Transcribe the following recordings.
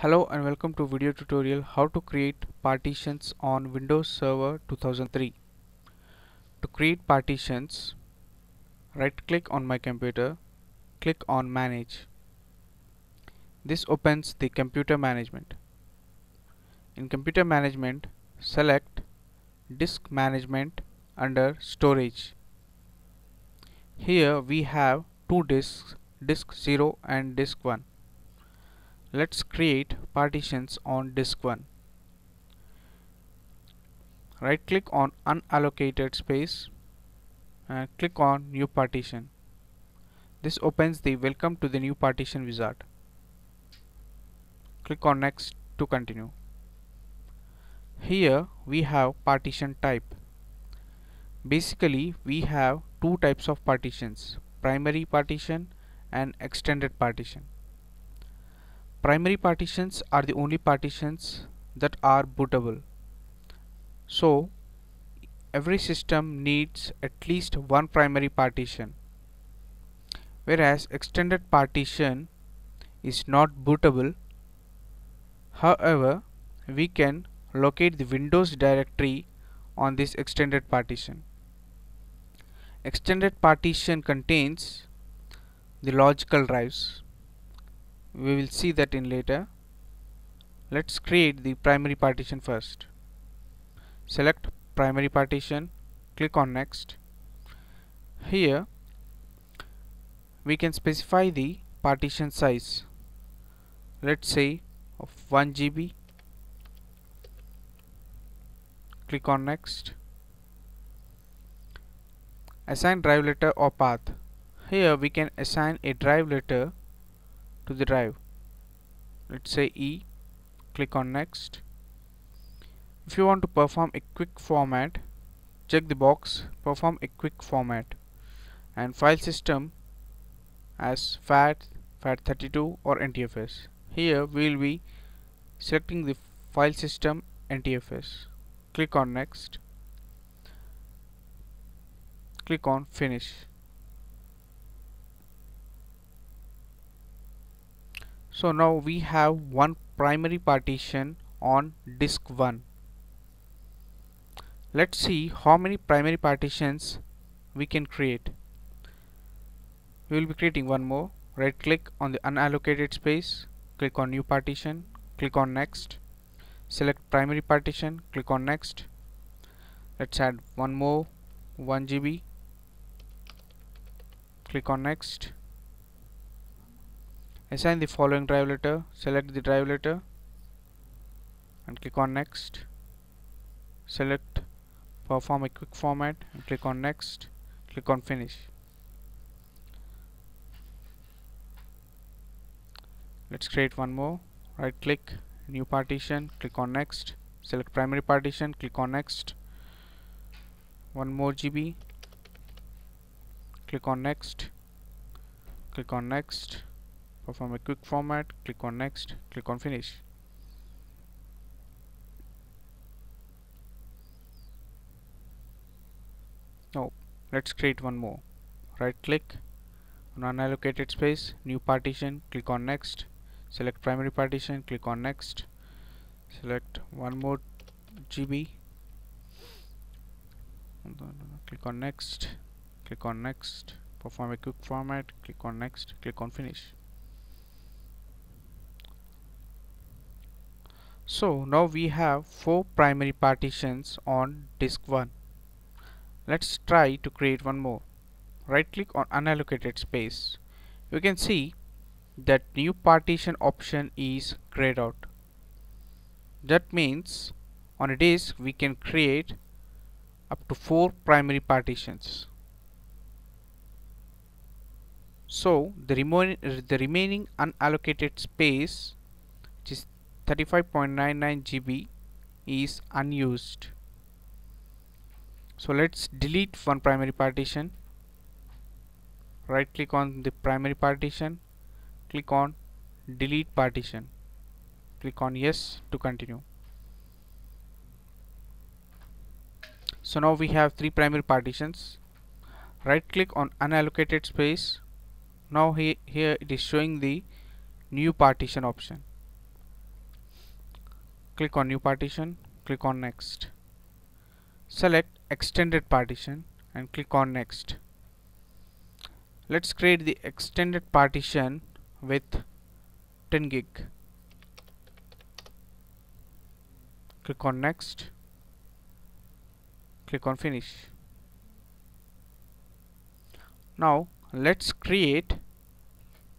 Hello and welcome to video tutorial how to create partitions on Windows Server 2003. To create partitions, right click on my computer, click on manage. This opens the computer management. In computer management, select disk management under storage. Here we have two disks, disk 0 and disk 1 let's create partitions on disk 1 right click on unallocated space and click on new partition. This opens the welcome to the new partition wizard. Click on next to continue. Here we have partition type. Basically we have two types of partitions primary partition and extended partition primary partitions are the only partitions that are bootable. So every system needs at least one primary partition whereas extended partition is not bootable. However we can locate the Windows directory on this extended partition. Extended partition contains the logical drives we will see that in later. Let's create the primary partition first. Select primary partition click on next. Here we can specify the partition size. Let's say of 1 GB click on next. Assign drive letter or path. Here we can assign a drive letter to the drive. Let's say E click on next. If you want to perform a quick format check the box perform a quick format. And file system as FAT, FAT32 or NTFS here we will be selecting the file system NTFS click on next. Click on finish so now we have one primary partition on disk 1 let's see how many primary partitions we can create. We will be creating one more. Right click on the unallocated space click on new partition click on next. Select primary partition click on next. Let's add one more 1 GB click on next assign the following drive letter. Select the drive letter and click on next. Select perform a quick format and click on next. Click on finish. Let's create one more. Right click new partition click on next. Select primary partition click on next. One more GB click on next. Click on next perform a quick format click on next click on finish. Now let's create one more. Right click on unallocated space new partition click on next. Select primary partition click on next. Select one more GB click on next click on next. Perform a quick format click on next click on finish So now we have four primary partitions on disk 1. Let's try to create one more. Right click on unallocated space. You can see that new partition option is grayed out. That means on a disk we can create up to four primary partitions. So the, the remaining unallocated space which is 35.99 GB is unused. So let's delete one primary partition. Right click on the primary partition. Click on delete partition. Click on yes to continue. So now we have three primary partitions. Right click on unallocated space. Now he, here it is showing the new partition option click on new partition click on next. Select extended partition and click on next. Let's create the extended partition with 10 gig. Click on next. Click on finish. Now let's create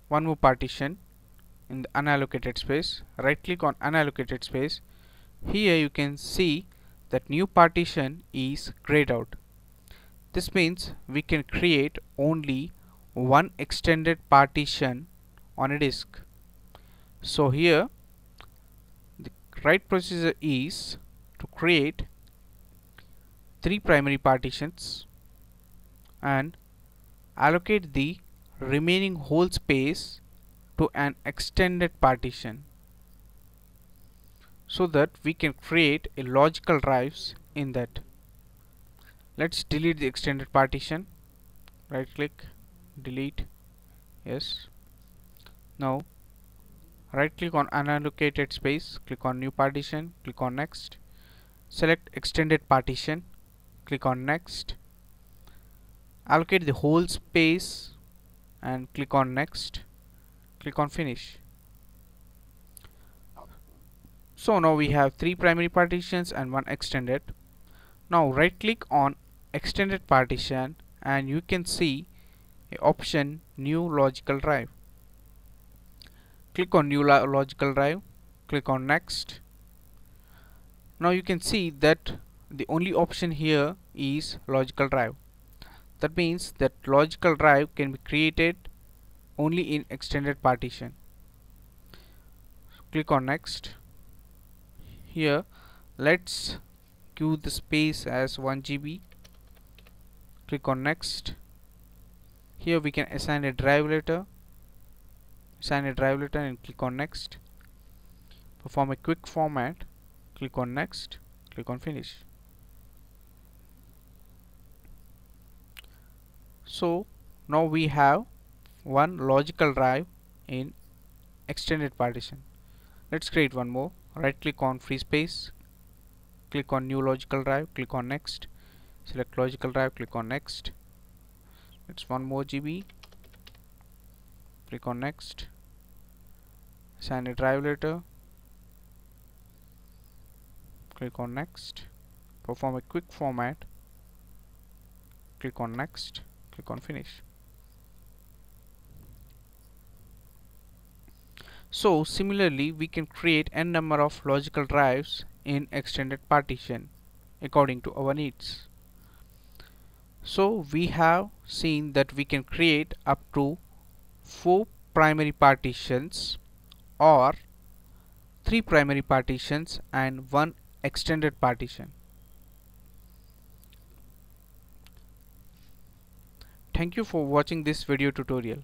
one more partition in the unallocated space. Right click on unallocated space here you can see that new partition is grayed out. This means we can create only one extended partition on a disk. So here the right procedure is to create three primary partitions and allocate the remaining whole space to an extended partition so that we can create a logical drives in that. Let's delete the extended partition. Right click delete yes. Now right click on unallocated space click on new partition click on next. Select extended partition click on next. Allocate the whole space and click on next. Click on finish so now we have three primary partitions and one extended. Now right click on extended partition and you can see option new logical drive. Click on new lo logical drive click on next. Now you can see that the only option here is logical drive. That means that logical drive can be created only in extended partition. Click on next here. Let's queue the space as 1 GB click on next. Here we can assign a drive letter. Assign a drive letter and click on next. Perform a quick format. Click on next. Click on finish. So now we have one logical drive in extended partition. Let's create one more right click on free space click on new logical drive click on next. Select logical drive click on next. It's one more GB click on next. Assign a drive letter. Click on next. Perform a quick format. Click on next. Click on finish so similarly we can create n number of logical drives in extended partition according to our needs so we have seen that we can create up to four primary partitions or three primary partitions and one extended partition Thank you for watching this video tutorial.